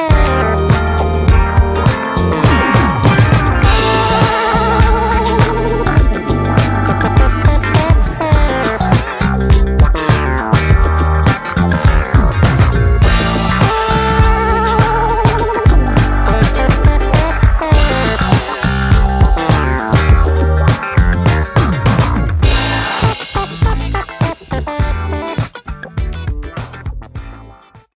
Bye.